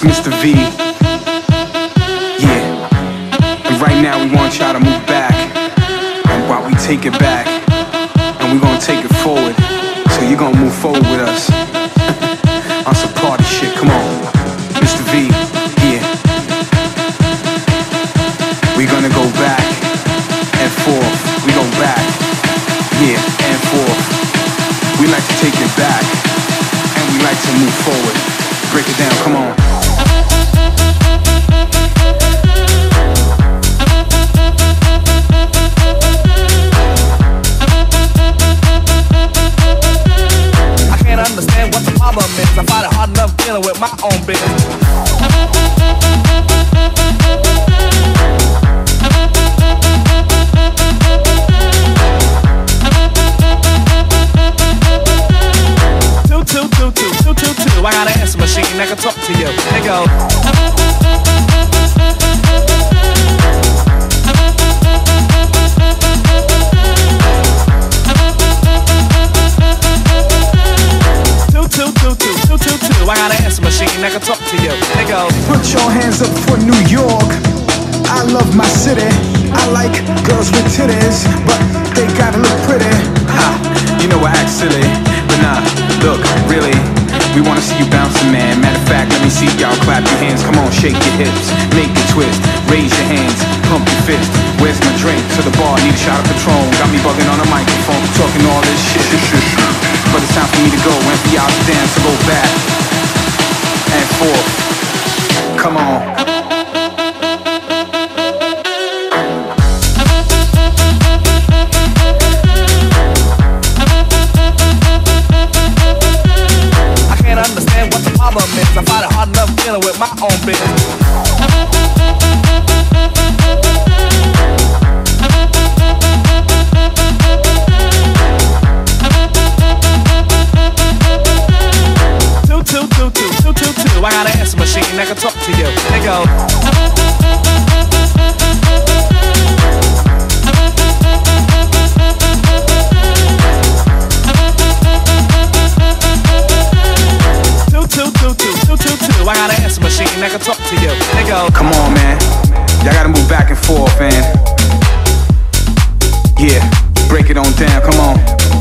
Mr. V. Yeah. And right now we want y'all to move back. And while we take it back, and we're gonna take it forward. So you're gonna move forward with us. on some party shit, come on. Mr. V, yeah. We're gonna go back and forth. We go back, yeah, and forth. We like to take it back, and we like to move forward break it down, come on. My own business. Two, two, two, two, two, two, two. I got an answer machine that can talk to you. It goes. Machine that can talk to you. It goes. Put your hands up for New York. I love my city. I like girls with titties, but they gotta look pretty. Ha, you know I act silly, but nah, look, really. We wanna see you bouncing, man. Matter of fact, let me see y'all clap your hands. Come on, shake your hips, make it twist, raise your hands, pump your fist. Where's my drink? To the bar, need a shot of Patron. Got me bugging on a microphone, talking all this shit. But it's time for me to go, and for y'all to dance, so go back and Come on. I can't understand what the problem is. I find it hard enough dealing with my own business. up to you. They go. Two, two, two, two, two, two, two. I got an answer machine that can talk to you. They go. Come on, man. Y'all gotta move back and forth, man. Yeah, break it on down. Come on.